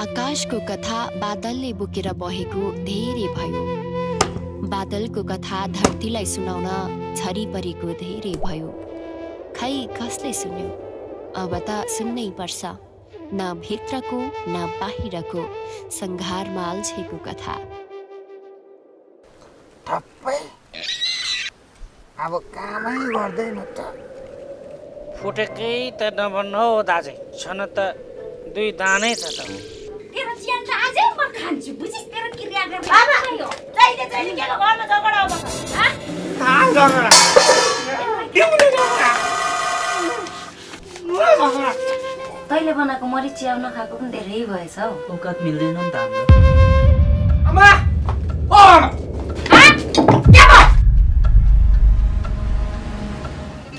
आकाशको कथा बादलले बोकेर बहेको धेरै भयो। बादलको कथा धरतीलाई सुनाउन झरी परेको धेरै भयो। खै कसले सुन्यो? अब त सुन्नै पर्छ। न भित्रको न बाहिरको सङ्घारमा अल्झेको कथा। ठप्पै। अब कामै गर्दैन त। फुटेकै त नभन्नु हौ दाजु। छन त दुई दानै छ त। खान्छु बुझिस तेरो क्रिया बाबा जहिले जहिले के घरमा झगडा आउँछ तैँले बनाएको मरिच चिया नखाएको पनि धेरै भएछ हौ औकात मिल्दैन नि त हाम्रो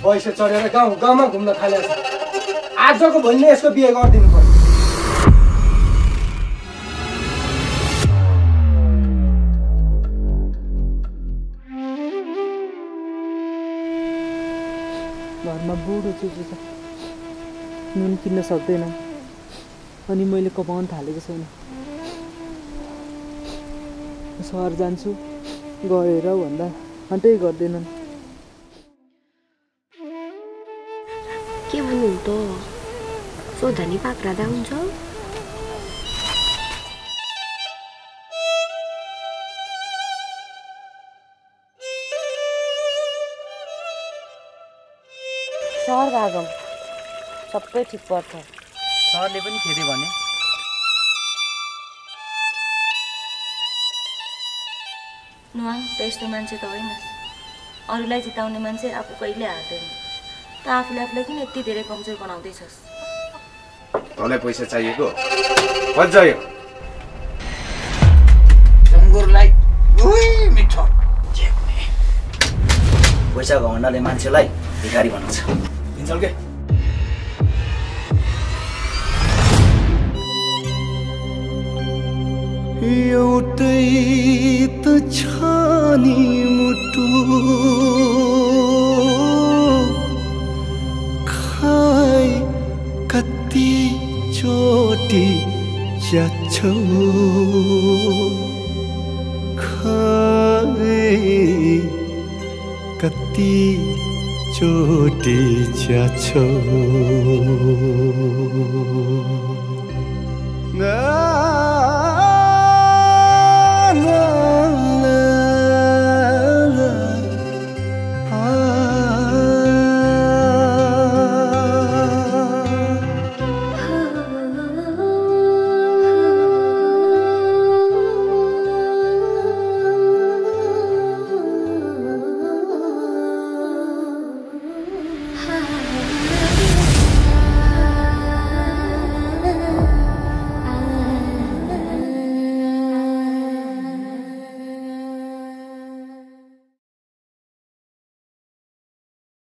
पैसा चढेर गाउँ गाउँमा घुम्न थालेको छ आजको भोलि नै यसको बिहे गरिदिनु पर्यो घरमा बुढो चुचु छ नुन किन्न सक्दैन। अनि मैले कमाउन थालेको छैन। सहर जान्छु गएर भन्दा हटै गर्दैनन्। के भन्नु त? सोधनी पाक्रादा हुन्छ। सहर भागम सबै ठिक पर्छ। सहरले पनि खेदे भने? नुहाङ त यस्तो मान्छे त होइनस् अरूलाई जिताउने मान्छे आफू कहिले हार्दैन। त आफूले आफूलाई किन यति धेरै कमजोर बनाउँदैछस्? तँलाई पैसा चाहिएको? कति चाहियो सुँगुरलाई उही मिठो पैसाको हन्डाले मान्छेलाई भिखारी बनाउँछ। हिँड्छौ के एउटै त छ नि मुटु। खाइ कति चोटि च्याच्छौ खाइ कति चोटि च्याच्छौ